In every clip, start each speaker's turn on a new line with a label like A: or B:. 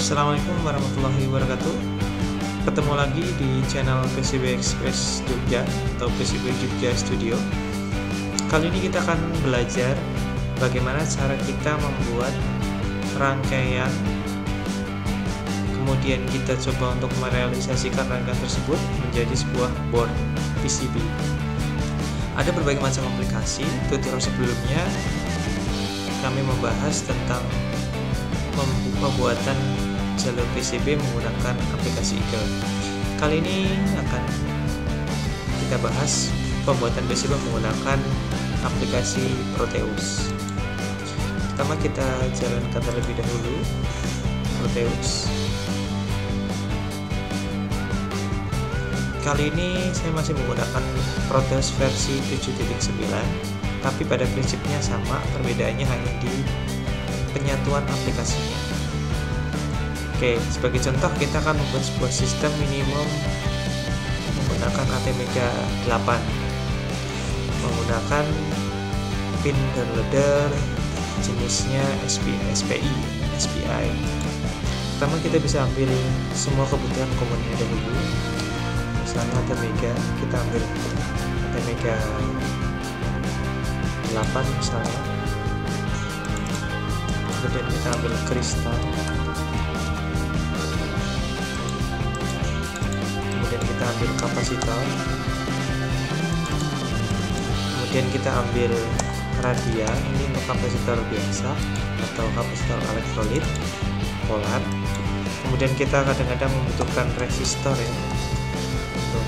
A: Assalamualaikum warahmatullahi wabarakatuh. Ketemu lagi di channel PCB Express Jogja atau PCB Jogja Studio. Kali ini kita akan belajar bagaimana cara kita membuat rangkaian. Kemudian kita coba untuk merealisasikan rangkaian tersebut menjadi sebuah board PCB Ada berbagai macam aplikasi, tutorial sebelumnya. Kami membahas tentang pembuatan jalur PCB menggunakan aplikasi Eagle. Kali ini akan kita bahas pembuatan PCB menggunakan aplikasi Proteus. Pertama kita jalankan terlebih dahulu Proteus. Kali ini saya masih menggunakan Proteus versi 7.9 tapi pada prinsipnya sama, perbedaannya hanya di penyatuan aplikasinya. Oke, sebagai contoh kita akan membuat sebuah sistem minimum menggunakan ATmega 8 menggunakan pin downloader jenisnya SPI, SPI, SPI. Pertama kita bisa ambil semua kebutuhan komponennya dahulu. Misalnya ATmega, kita ambil ATmega 8 misalnya. Kemudian kita ambil kristal kita ambil kapasitor kemudian kita ambil radia ini untuk kapasitor biasa atau kapasitor elektrolit polar. Kemudian kita kadang-kadang membutuhkan resistor ya. Untuk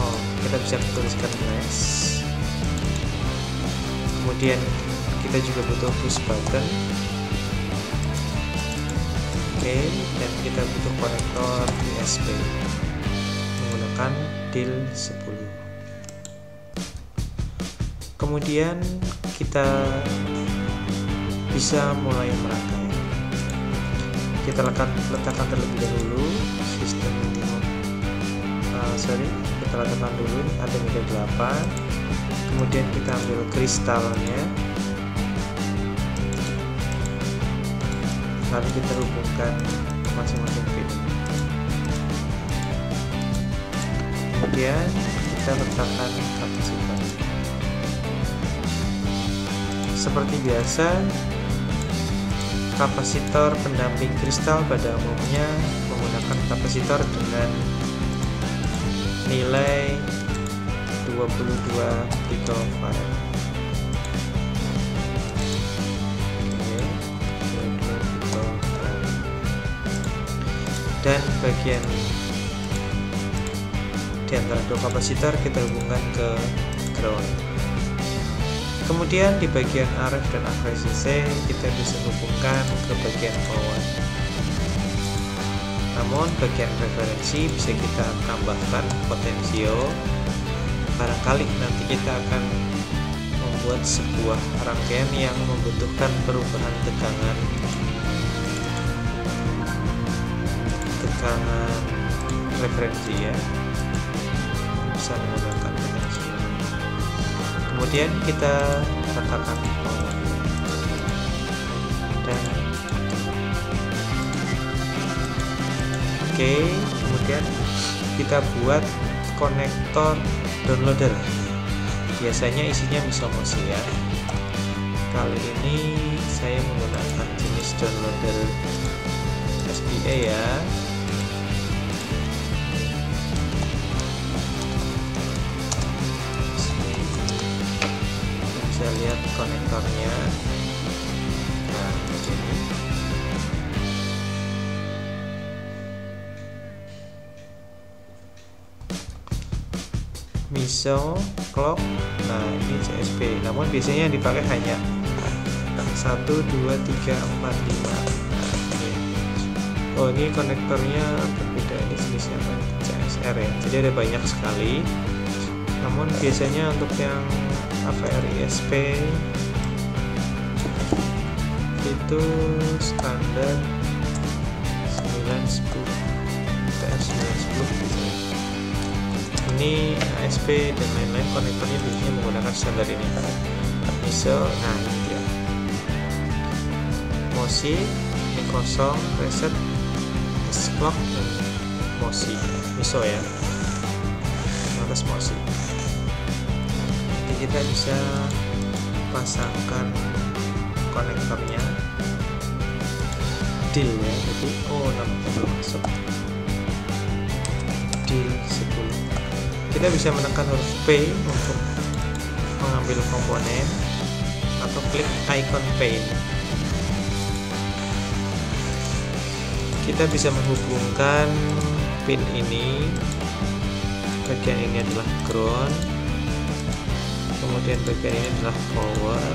A: oh kita bisa tuliskan res. Kemudian kita juga butuh push button. Oke okay, dan kita butuh konektor USB menggunakan DIL 10 kemudian kita bisa mulai merangkai kita letakkan, letakkan terlebih dahulu sistem uh, sorry kita letakkan dulu ada media 8 kemudian kita ambil kristalnya. Lalu kita hubungkan masing-masing pin kemudian kita letakkan kapasitor seperti biasa kapasitor pendamping kristal pada umumnya menggunakan kapasitor dengan nilai 22 picofarad dan bagian di antara dua kapasitor kita hubungkan ke ground. Kemudian di bagian RF dan AVCC kita bisa hubungkan ke bagian bawah namun bagian referensi bisa kita tambahkan potensio. Barangkali nanti kita akan membuat sebuah rangkaian yang membutuhkan perubahan tegangan. Tegangan referensi ya bisa menggunakan potensial kemudian kita power. Dan oke kemudian kita buat konektor downloader. Biasanya isinya misomosi ya. Kali ini saya menggunakan jenis downloader SPA ya lihat konektornya nah begini. Miso clock nah ini CSP namun biasanya yang dipakai hanya 1 2 3 4 5 nah, ini. oh ini konektornya berbeda. Ini jenisnya CSR ya. Jadi ada banyak sekali. Namun biasanya untuk yang AVR ISP itu standar 910 TR 910 biasanya ini ASP dan lain-lain konektornya biasanya menggunakan standar ini. ISO nah ini dia. MOSI ini kosong reset clock dan mosi. Miso ya. Atas mosi kita bisa pasangkan konektornya. Deal ya jadi oh namanya belum masuk. Deal 10 kita bisa menekan huruf P untuk mengambil komponen atau klik icon paint. Kita bisa menghubungkan pin ini. Bagian ini adalah ground kemudian bagian ini adalah power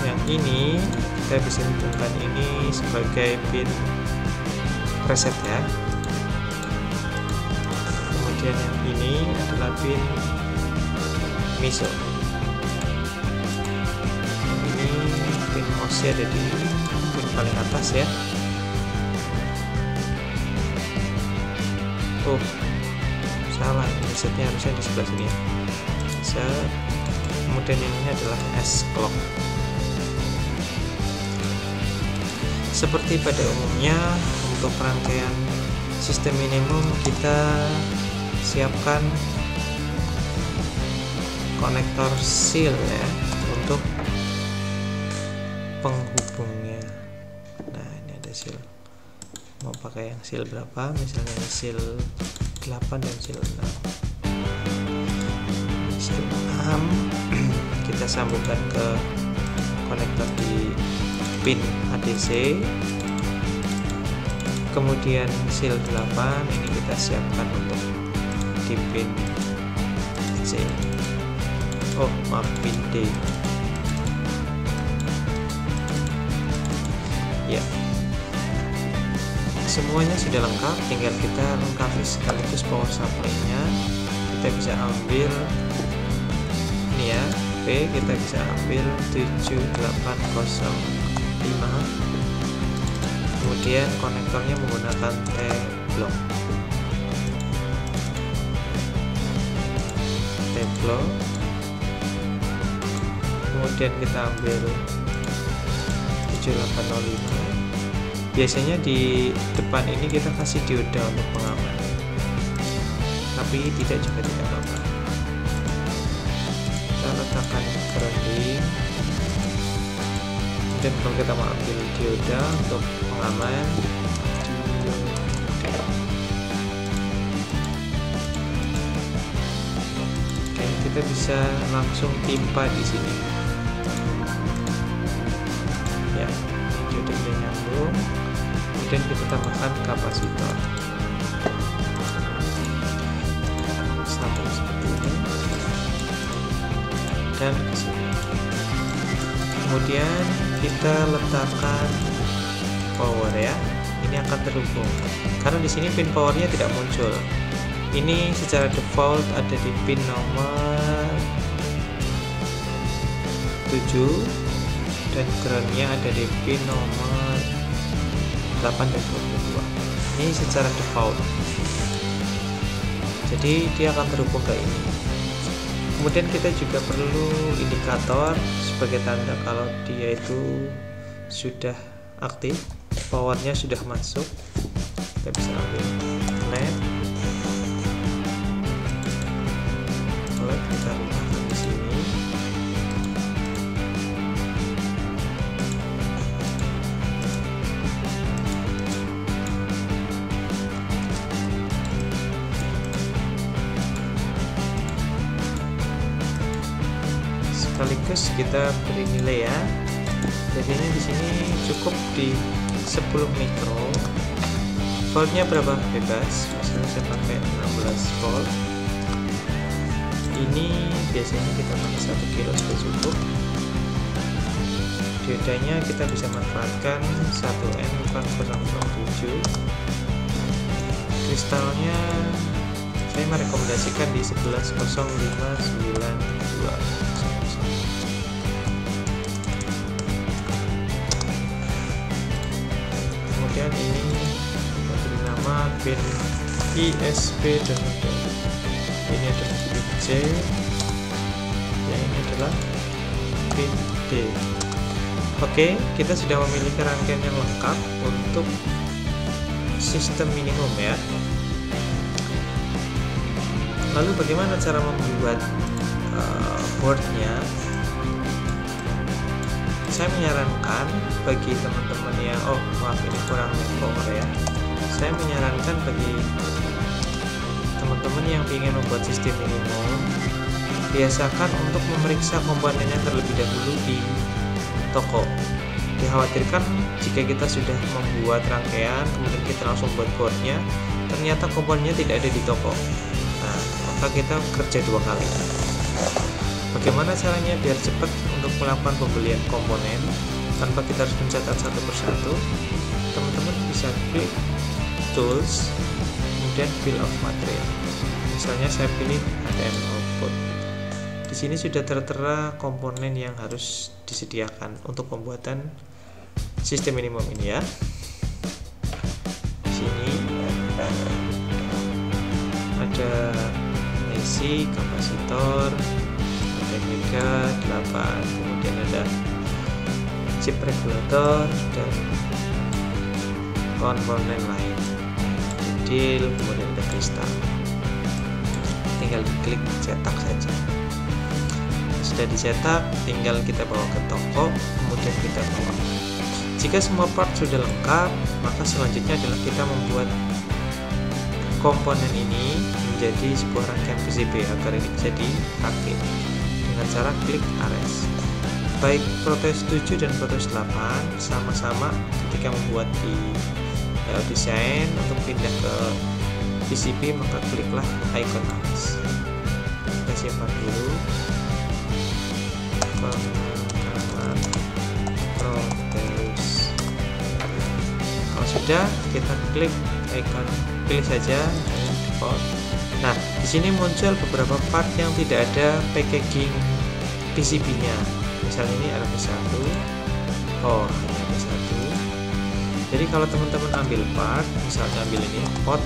A: yang ini kita bisa hubungkan ini sebagai pin reset ya. Kemudian yang ini adalah pin miso. Ini pin OC ada di pin paling atas ya. Oh resetnya harusnya di sebelah sini ya. Set kemudian ini adalah S clock. Seperti pada umumnya untuk rangkaian sistem minimum kita siapkan konektor seal ya untuk penghubungnya. Nah ini ada seal. Mau pakai yang seal berapa? Misalnya seal 8 dan seal 6 6 kita sambungkan ke konektor di pin ADC kemudian seal 8 ini kita siapkan untuk di pin C. Oh maaf pin D. Ya. Semuanya sudah lengkap tinggal kita lengkapi sekaligus power supply nya kita bisa ambil ya P kita bisa ambil 7805 kemudian konektornya menggunakan T block T block kemudian kita ambil 7805 biasanya di depan ini kita kasih dioda untuk pengaman. Tapi tidak juga tidak apa-apa kita letakkan grounding kemudian kalau kita mau ambil dioda untuk pengaman. Oke kita bisa langsung timpa di sini. Ya dioda sudah nyambung. Kemudian kita tambahkan kapasitor dan kemudian kita letakkan power ya. Ini akan terhubung. Karena di sini pin powernya tidak muncul. Ini secara default ada di pin nomor 7 dan groundnya ada di pin nomor 8 dan 22 ini secara default. Jadi dia akan terhubung ke ini kemudian kita juga perlu indikator sebagai tanda kalau dia itu sudah aktif powernya sudah masuk. Kita bisa ambil led kita sekaligus kita beri nilai ya jadinya di sini cukup di 10 mikro. Voltnya berapa? Bebas. Misalnya saya pakai 16 volt. Ini biasanya kita pakai 1 kilo sudah cukup. Diodanya kita bisa manfaatkan 1N4007 kristalnya saya merekomendasikan di 110592 kemudian ini memberi nama pin ISP dan ini adalah pin C yang ini adalah pin D Oke, kita sudah memiliki rangkaian yang lengkap untuk sistem minimum ya. Lalu bagaimana cara membuat uh, boardnya? Saya menyarankan bagi teman-teman yang oh maaf ini kurang power ya. Saya menyarankan bagi teman-teman yang ingin membuat sistem minimum biasakan untuk memeriksa komponennya terlebih dahulu di toko. Dikhawatirkan jika kita sudah membuat rangkaian kemudian kita langsung buat boardnya ternyata komponennya tidak ada di toko. Nah maka kita kerja dua kali bagaimana caranya biar cepat untuk melakukan pembelian komponen tanpa kita harus mencatat satu persatu? Teman-teman bisa klik tools kemudian bill of material. Misalnya saya pilih ATM output di sini sudah tertera komponen yang harus disediakan untuk pembuatan sistem minimum ini ya. Di sini ada IC, kapasitor, mega 8, kemudian ada chip regulator dan komponen lain. Detail, kemudian ada kristal. Tinggal klik cetak saja sudah dicetak tinggal kita bawa ke toko kemudian kita bawa jika semua part sudah lengkap maka selanjutnya adalah kita membuat komponen ini menjadi sebuah rangkaian PCB agar ini bisa dipakai dengan cara klik ares baik Protes 7 dan Protes 8 sama-sama ketika membuat di uh, desain untuk pindah ke PCB maka kliklah icon ares kita simpan dulu. Proteus kalau sudah kita klik icon pilih saja default. Nah di sini muncul beberapa part yang tidak ada packaging PCB nya misalnya ini ada satu oh hanya ada satu. Jadi kalau teman-teman ambil part misalnya ambil ini pot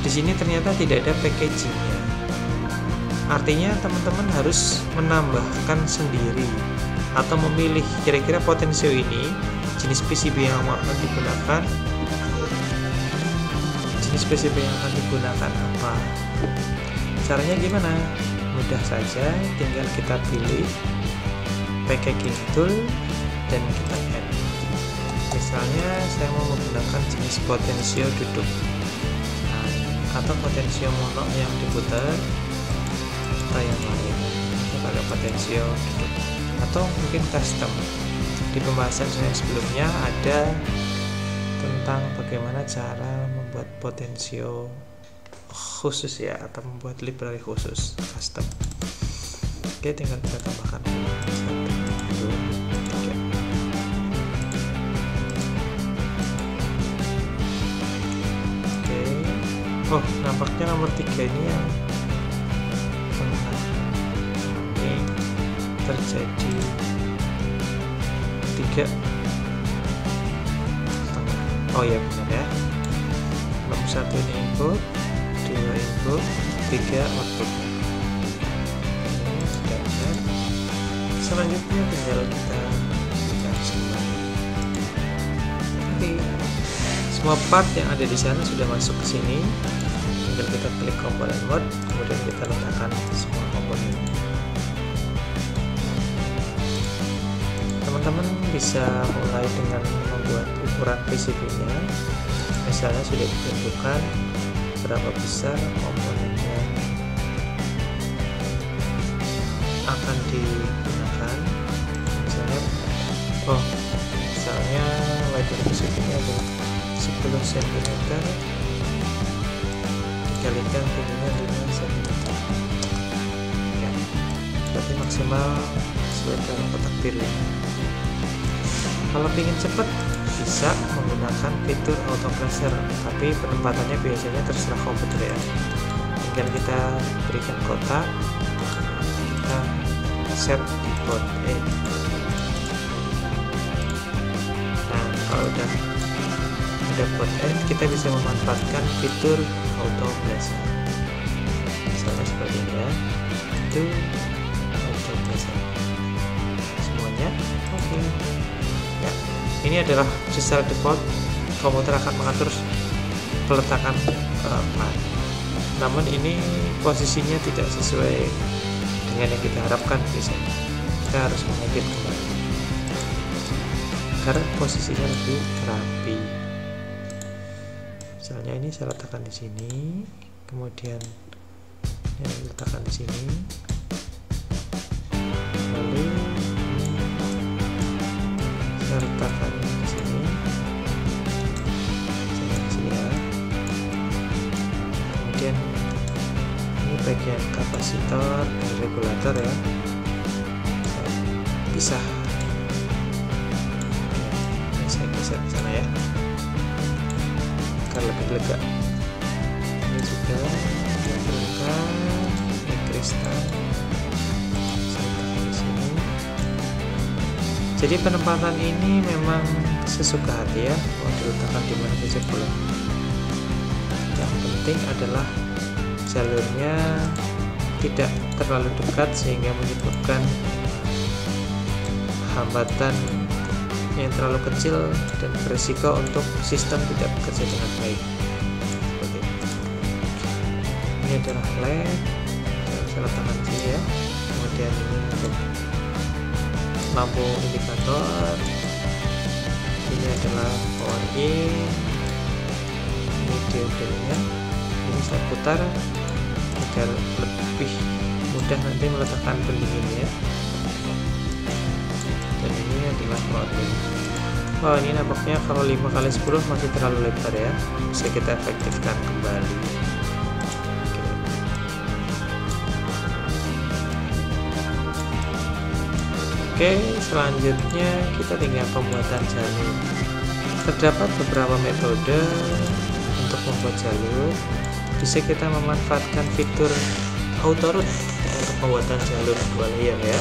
A: di sini ternyata tidak ada packagingnya. Artinya teman-teman harus menambahkan sendiri atau memilih kira-kira potensio ini jenis PCB yang akan digunakan jenis PCB yang akan digunakan apa. Caranya gimana mudah saja tinggal kita pilih packaging tool dan kita add. Misalnya saya mau menggunakan jenis potensio duduk. Nah, atau potensio mono yang diputar atau yang lain. Pada potensio atau mungkin custom. Di pembahasan saya sebelumnya ada tentang bagaimana cara membuat potensio khusus ya atau membuat library khusus custom. Oke tinggal kita tambahkan. Oke. Oh nampaknya nomor tiga ini yang terjadi tiga. Oh ya benar ya. Nomor satu ini input input tiga output selanjutnya tinggal kita berikan semua. Oke. Semua part yang ada di sana sudah masuk ke sini. Tinggal kita klik komponen mode kemudian kita letakkan semua komponen teman-teman bisa mulai dengan membuat ukuran PCB nya misalnya sudah ditentukan berapa besar akan digunakan. Misalnya oh misalnya lebar PCB nya adalah 10 cm dikalikan tingginya 5 cm ya berarti maksimal sesuai dengan kotak biru kalau ingin cepat bisa menggunakan fitur auto closure tapi penempatannya biasanya terserah komputer ya. Tinggal kita berikan kotak set port E nah kalau udah port E kita bisa memanfaatkan fitur auto closure misalnya seperti ini ya itu auto closure semuanya oke. Okay. ya ini adalah secara default. Komputer akan mengatur peletakan uh, namun ini posisinya tidak sesuai dengan yang kita harapkan biasanya kita harus mengedit kembali. Karena posisinya lebih rapi. Misalnya ini saya letakkan di sini kemudian ini letakkan di sini kapasitor dan regulator ya. Pisah saya geser ke sana ya. Agar lebih lega. Ini juga diturunkan ini kristal jadi penempatan ini memang sesuka hati ya mau diletakkan di mana saja boleh. Yang penting adalah jalurnya tidak terlalu dekat sehingga menyebabkan hambatan yang terlalu kecil dan berisiko untuk sistem tidak bekerja dengan baik. Ini. ini adalah LED saya letakkan sini ya. Kemudian ini untuk lampu indikator. Ini adalah power in ini diodenya ini saya putar agar lebih mudah nanti meletakkan pendinginnya dan ini adalah clouding oh ini. Nampaknya kalau 5 kali 10 masih terlalu lebar ya. Bisa kita efektifkan kembali. Oke. Oke selanjutnya kita tinggal pembuatan jalur. Terdapat beberapa metode untuk membuat jalur bisa kita memanfaatkan fitur auto route untuk pembuatan jalur dua layer ya.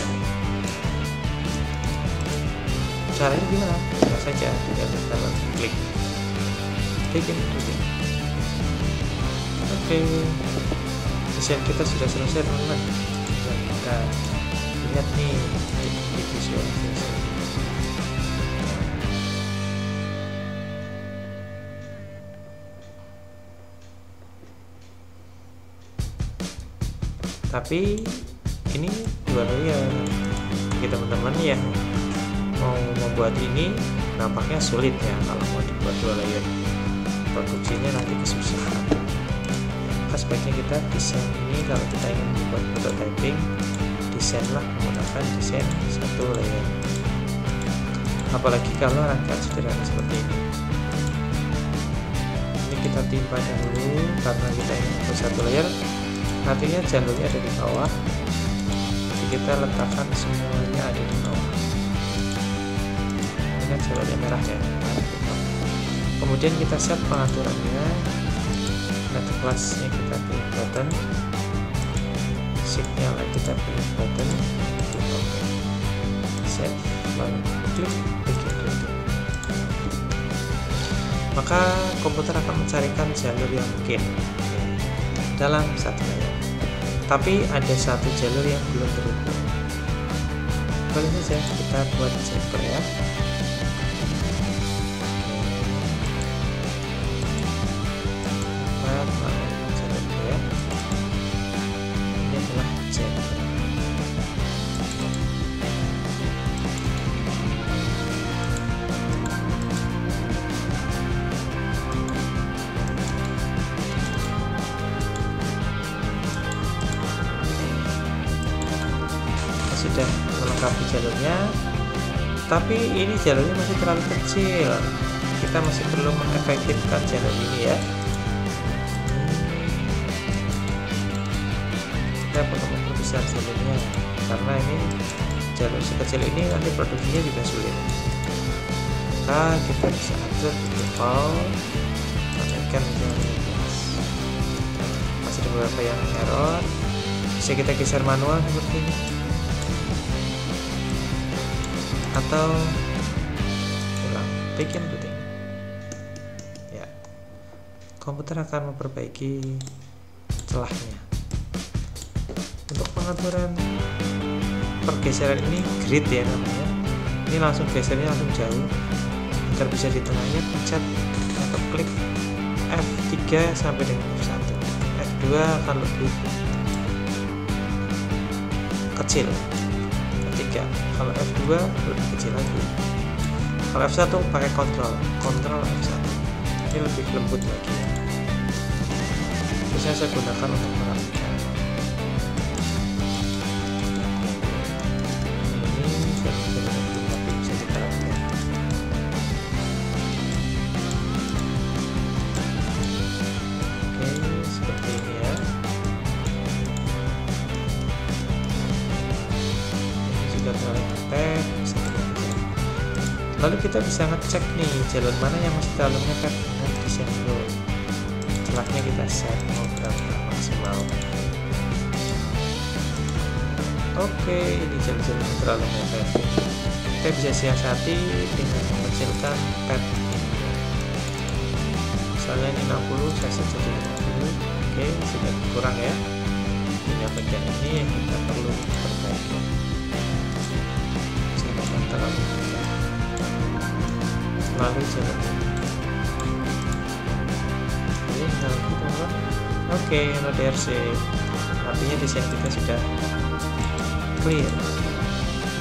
A: Caranya gimana? Bisa saja kita klik. Bikin oke. Okay. desain kita sudah selesai teman-teman. Kita lihat nih di visualisasi tapi ini dua layer bagi teman-teman yang mau membuat ini nampaknya sulit ya kalau mau dibuat dua layer. Produksinya nanti kesusahan. Sebaiknya kita desain ini kalau kita ingin membuat prototyping desainlah menggunakan desain satu layer. Apalagi kalau rangkaian sederhana seperti ini. Ini kita timpa dahulu karena kita ingin satu layer artinya jalurnya ada di bawah. Jadi kita letakkan semuanya ada di bawah. Ini kan jalurnya merah ya kemudian kita set pengaturannya. Net kelasnya kita pilih button. Signal kita pilih button. Klik ok set lalu klik begin maka komputer akan mencarikan jalur yang mungkin dalam satu layar tapi ada satu jalur yang belum terhubung. Boleh saja kita buat zebra ya. Sudah tapi ini jalurnya masih terlalu kecil. Kita masih perlu mengefektifkan jalur ini ya. Kita perlu memperbesar jalurnya. Karena ini jalur sekecil ini nanti produksinya juga sulit. Maka kita bisa atur di default naikkan masih ada beberapa yang error. Bisa kita geser manual seperti ini atau ulang bikin routing ya. Komputer akan memperbaiki celahnya. Untuk pengaturan pergeseran ini grid ya namanya. Ini langsung gesernya langsung jauh. Agar bisa di tengahnya pencet atau klik F3 sampai dengan F1 F2 akan lebih kecil ketiga kalau F2 lebih kecil lagi. Kalau F1 pakai kontrol. Kontrol F1 ini lebih lembut lagi. Bisa saya gunakan untuk merapikan bisa kita lalu kita bisa ngecek nih jalan mana yang masih terlalu mepet dengan desain flow setelahnya kita set mau berapa maksimal. Oke ini jalan-jalan yang terlalu mepet. Kita bisa siasati dengan mengecilkan pad misalnya ini 60 saya set jadi 50 oke sudah kurang ya. Ini bagian ini yang kita perlu perbaiki lalu jalan jalan kita oke no DRC artinya desain kita sudah clear.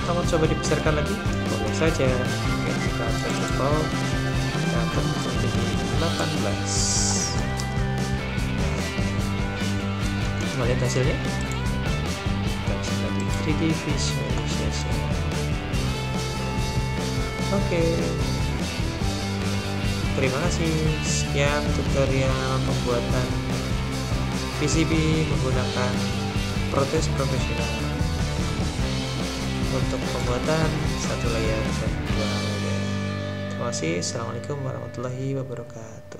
A: Kita mau coba dibesarkan lagi? Boleh saja. Oke kita coba kita atur menjadi 18 kita lihat hasilnya. Kita bisa tadi 3D visualization oke. Terima kasih. Sekian tutorial pembuatan PCB menggunakan protes profesional. Untuk pembuatan satu layar dan dua layar. Terima kasih. Assalamualaikum warahmatullahi wabarakatuh